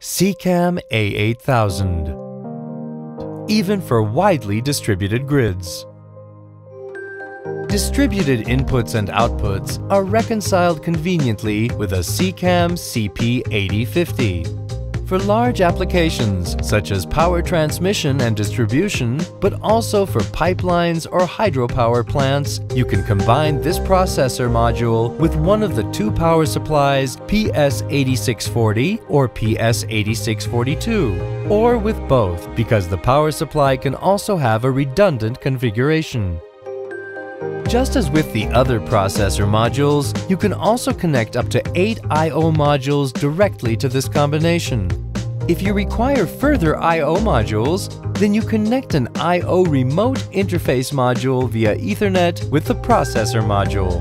SICAM A8000. Even for widely distributed grids. Distributed inputs and outputs are reconciled conveniently with a SICAM CP8050 for large applications such as power transmission and distribution, but also for pipelines or hydropower plants, you can combine this processor module with one of the two power supplies PS8640 or PS8642, or with both because the power supply can also have a redundant configuration. Just as with the other processor modules, you can also connect up to 8 I.O. modules directly to this combination. If you require further I.O. modules, then you connect an I.O. remote interface module via Ethernet with the processor module.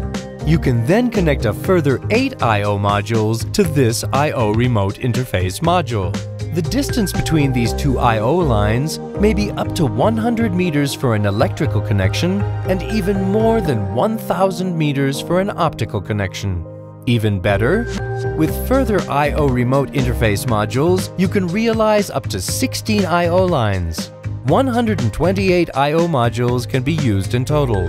You can then connect a further 8 I.O. modules to this I.O. remote interface module. The distance between these two I.O. lines may be up to 100 meters for an electrical connection and even more than 1,000 meters for an optical connection. Even better, with further I.O. remote interface modules, you can realize up to 16 I.O. lines. 128 I.O. modules can be used in total.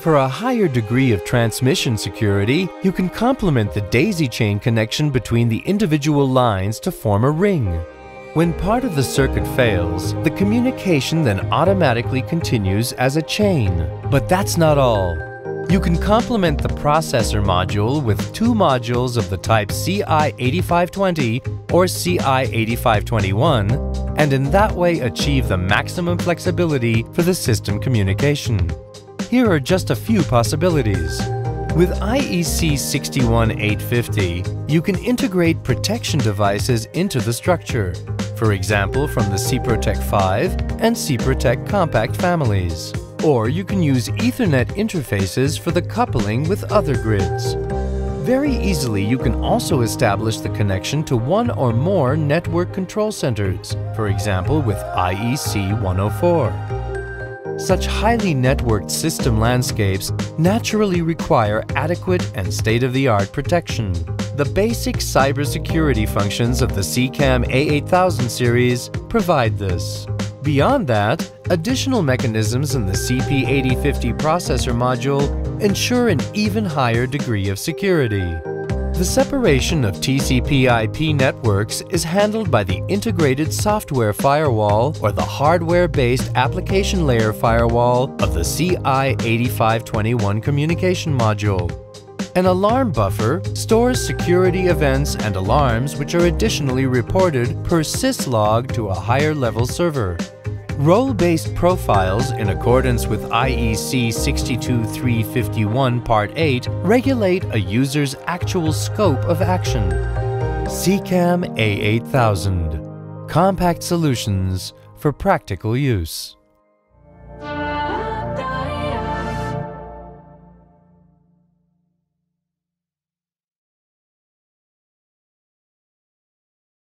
For a higher degree of transmission security, you can complement the daisy chain connection between the individual lines to form a ring. When part of the circuit fails, the communication then automatically continues as a chain. But that's not all. You can complement the processor module with two modules of the type CI8520 or CI8521, and in that way achieve the maximum flexibility for the system communication. Here are just a few possibilities. With IEC 61850, you can integrate protection devices into the structure, for example from the SIPROTEC 5 and SIPROTEC Compact families. Or you can use Ethernet interfaces for the coupling with other grids. Very easily you can also establish the connection to one or more network control centers, for example with IEC 104. Such highly networked system landscapes naturally require adequate and state-of-the-art protection. The basic cybersecurity functions of the SICAM A8000 series provide this. Beyond that, additional mechanisms in the CP8050 processor module ensure an even higher degree of security. The separation of TCP IP networks is handled by the Integrated Software Firewall or the hardware-based application layer firewall of the CI8521 communication module. An alarm buffer stores security events and alarms which are additionally reported per syslog to a higher level server. Role-based profiles, in accordance with IEC 62351 Part 8, regulate a user's actual scope of action. SICAM A8000 Compact solutions for practical use.